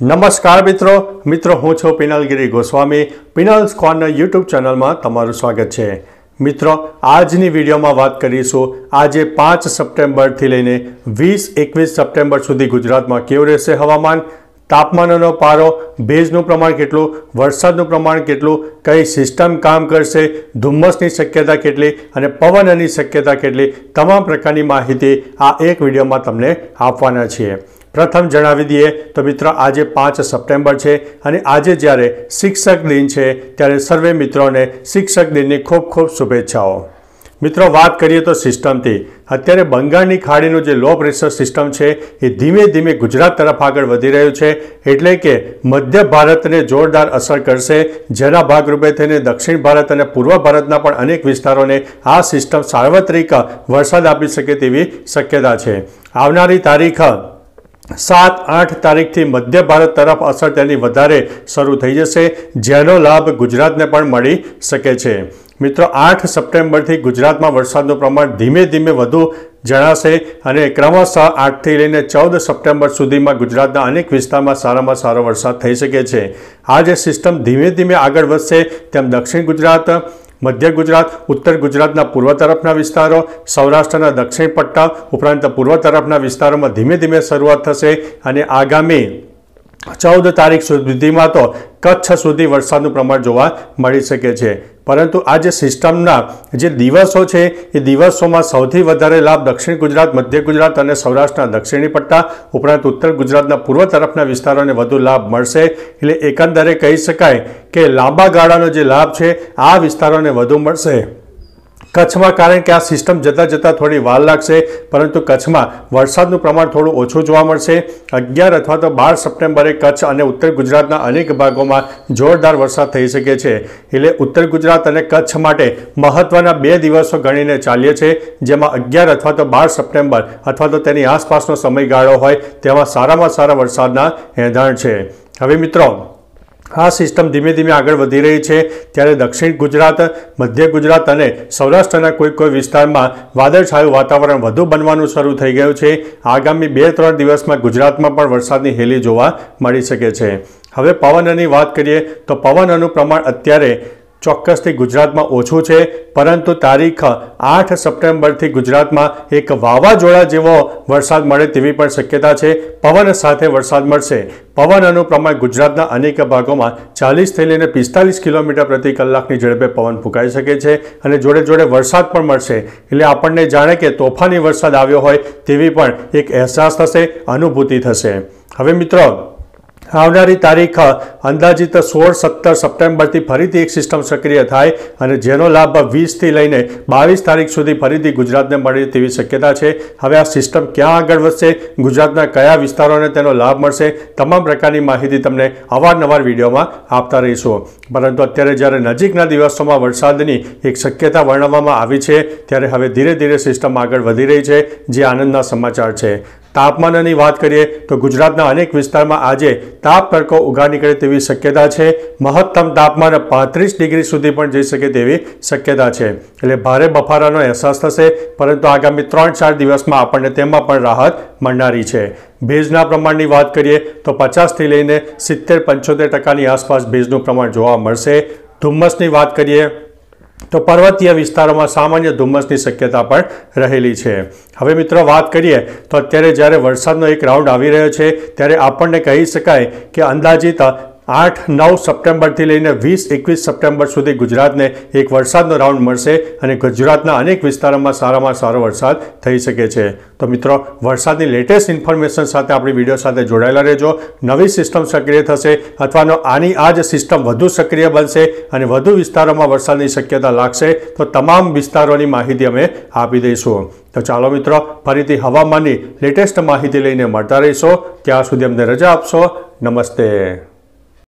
નમસ્કાર મિત્રો. મિત્રો, હું છું પિનલગીરી ગોસ્વામી. પિનલ્સ કોર્નર યુટ્યુબ ચેનલમાં તમારું સ્વાગત છે. મિત્રો, આજની વિડીયોમાં વાત કરીશું. આજે પાંચ સપ્ટેમ્બરથી લઈને વીસ, એકવીસ સપ્ટેમ્બર સુધી ગુજરાતમાં કેવું રહેશે હવામાન? તાપમાનનો પારો, ભેજનું પ્રમાણ કેટલું, વરસાદનું પ્રમાણ કેટલું, કઈ સિસ્ટમ કામ કરશે, ધુમ્મસની શક્યતા કેટલી અને પવનની શક્યતા કેટલી, તમામ પ્રકારની માહિતી આ એક વિડીયોમાં તમને આપવાના છીએ. પ્રથમ જણાવી દઈએ તો મિત્રો, આજે પાંચ સપ્ટેમ્બર છે અને આજે જ્યારે શિક્ષક દિન છે, ત્યારે સર્વે મિત્રોને શિક્ષક દિનની ખૂબ ખૂબ શુભેચ્છાઓ. મિત્રો, વાત કરીએ તો સિસ્ટમથી. અત્યારે બંગાળની ખાડીનું જે લો પ્રેશર સિસ્ટમ છે, એ ધીમે ધીમે ગુજરાત તરફ આગળ વધી રહ્યું છે, એટલે કે મધ્ય ભારતને જોરદાર અસર કરશે. જેના ભાગરૂપે થઈને દક્ષિણ ભારત અને પૂર્વ ભારતના પણ અનેક વિસ્તારોને આ સિસ્ટમ સાર્વત્રિક વરસાદ આપી શકે તેવી શક્યતા છે. આવનારી તારીખ સાત આઠ તારીખથી મધ્ય ભારત તરફ અસર તેની વધારે શરૂ થઈ જશે, જેનો લાભ ગુજરાતને પણ મળી શકે છે. મિત્રો, આઠ સપ્ટેમ્બરથી ગુજરાતમાં વરસાદનું પ્રમાણ ધીમે ધીમે વધુ જણાશે અને ક્રમશઃ આઠથી લઈને ચૌદ સપ્ટેમ્બર સુધીમાં ગુજરાતના અનેક વિસ્તારમાં સારામાં સારો વરસાદ થઈ શકે છે. આ જે સિસ્ટમ ધીમે ધીમે આગળ વધશે તેમ દક્ષિણ ગુજરાત મધ્ય ગુજરાત, ઉત્તર ગુજરાતના પૂર્વ તરફના વિસ્તારો, સૌરાષ્ટ્રના દક્ષિણ પટ્ટા ઉપરાંત પૂર્વ તરફના વિસ્તારોમાં ધીમે ધીમે શરૂઆત થશે અને આગામી ચૌદ તારીખ સુધીમાં તો કચ્છ સુધી વરસાદનું પ્રમાણ જોવા મળી શકે છે. પરંતુ આ જે સિસ્ટમના જે દિવસો છે, એ દિવસોમાં સૌથી વધારે લાભ દક્ષિણ ગુજરાત, મધ્ય ગુજરાત અને સૌરાષ્ટ્રના દક્ષિણી પટ્ટા ઉપરાંત ઉત્તર ગુજરાતના પૂર્વ તરફના વિસ્તારોને વધુ લાભ મળશે. એટલે એકંદરે કહી શકાય કે લાંબા ગાળાનો જે લાભ છે, આ વિસ્તારોને વધુ મળશે. કચ્છમાં કારણ કે આ સિસ્ટમ જતાં જતાં થોડી વાર લાગશે, પરંતુ કચ્છમાં વરસાદનું પ્રમાણ થોડું ઓછું જોવા મળશે. અગિયાર અથવા તો બાર સપ્ટેમ્બરે કચ્છ અને ઉત્તર ગુજરાતના અનેક ભાગોમાં જોરદાર વરસાદ થઈ શકે છે. એટલે ઉત્તર ગુજરાત અને કચ્છ માટે મહત્ત્વના બે દિવસો ગણીને ચાલીએ છે જેમાં અગિયાર અથવા તો બાર સપ્ટેમ્બર અથવા તો તેની આસપાસનો સમયગાળો હોય, તેમાં સારામાં સારા વરસાદના એંધાણ છે. હવે મિત્રો આ સિસ્ટમ ધીમે ધીમે આગળ વધી રહી છે. ત્યારે દક્ષિણ ગુજરાત, મધ્ય ગુજરાત અને સૌરાષ્ટ્રના કોઈ કોઈ વિસ્તારમાં વાદળછાયું વાતાવરણ વધુ બનવાનું શરૂ થઈ ગયું છે. આગામી બે ત્રણ દિવસમાં ગુજરાતમાં પણ વરસાદની હેલી જોવા મળી શકે છે. હવે પવનની વાત કરીએ તો પવનનું પ્રમાણ અત્યારે ચોક્કસથી ગુજરાતમાં ઓછું છે, પરંતુ તારીખ આઠ સપ્ટેમ્બરથી ગુજરાતમાં એક વાવાઝોડા જેવો વરસાદ મળે તેવી પણ શક્યતા છે. પવન સાથે વરસાદ મળશે. પવનનું પ્રમાણ ગુજરાતના અનેક ભાગોમાં ચાલીસથી લઈને પિસ્તાલીસ કિલોમીટર પ્રતિ કલાકની ઝડપે પવન ફૂંકાઈ શકે છે અને જોડે જોડે વરસાદ પણ મળશે. એટલે આપણને જાણે કે તોફાની વરસાદ આવ્યો હોય તેવી પણ એક અહેસાસ થશે, અનુભૂતિ થશે. હવે મિત્રો આવનારી તારીખ અંદાજિત સોળ સત્તર સપ્ટેમ્બરથી ફરીથી એક સિસ્ટમ સક્રિય થાય અને જેનો લાભ વીસથી લઈને બાવીસ તારીખ સુધી ફરીથી ગુજરાતને મળે તેવી શક્યતા છે. હવે આ સિસ્ટમ ક્યાં આગળ વધશે, ગુજરાતના કયા વિસ્તારોને તેનો લાભ મળશે, તમામ પ્રકારની માહિતી તમને અવારનવાર વિડીયોમાં આપતા રહીશું. પરંતુ અત્યારે જ્યારે નજીકના દિવસોમાં વરસાદની એક શક્યતા વર્ણવવામાં આવી છે, ત્યારે હવે ધીરે ધીરે સિસ્ટમ આગળ વધી રહી છે, જે આનંદના સમાચાર છે. તાપમાનની વાત કરીએ તો ગુજરાતના અનેક વિસ્તારમાં આજે તાપ તડકો ઉઘા નીકળે તેવી શક્યતા છે. મહત્તમ તાપમાન પાંત્રીસ ડિગ્રી સુધી પણ જઈ શકે તેવી શક્યતા છે. એટલે ભારે બફારાનો અહેસાસ થશે, પરંતુ આગામી ત્રણ ચાર દિવસમાં આપણને તેમાં પણ રાહત મળનારી છે. ભેજના પ્રમાણની વાત કરીએ તો પચાસથી લઈને સિત્તેર પંચોતેર ટકાની આસપાસ ભેજનું પ્રમાણ જોવા મળશે. ધુમ્મસની વાત કરીએ તો પર્વતીય વિસ્તારોમાં સામાન્ય ધુમ્મસની શક્યતા પણ રહેલી છે. હવે મિત્રો વાત કરીએ, તો અત્યારે જ્યારે વરસાદનો એક રાઉન્ડ આવી રહ્યો છે, ત્યારે આપણને કહી શકાય કે અંદાજિત આઠ નવ સપ્ટેમ્બરથી લઈને વીસ એકવીસ સપ્ટેમ્બર સુધી ગુજરાતને એક વરસાદનો રાઉન્ડ મળશે અને ગુજરાતના અનેક વિસ્તારોમાં સારામાં સારો વરસાદ થઈ શકે છે. તો મિત્રો, વરસાદની લેટેસ્ટ ઇન્ફોર્મેશન સાથે આપણી વીડિયો સાથે જોડાયેલા રહેજો. નવી સિસ્ટમ સક્રિય થશે અથવા આની આ જ સિસ્ટમ વધુ સક્રિય બનશે અને વધુ વિસ્તારોમાં વરસાદની શક્યતા લાગશે, તો તમામ વિસ્તારોની માહિતી અમે આપી દઈશું. તો ચાલો મિત્રો, ફરીથી હવામાનની લેટેસ્ટ માહિતી લઈને મળતા રહીશો. ત્યાં સુધી અમને રજા આપશો. નમસ્તે.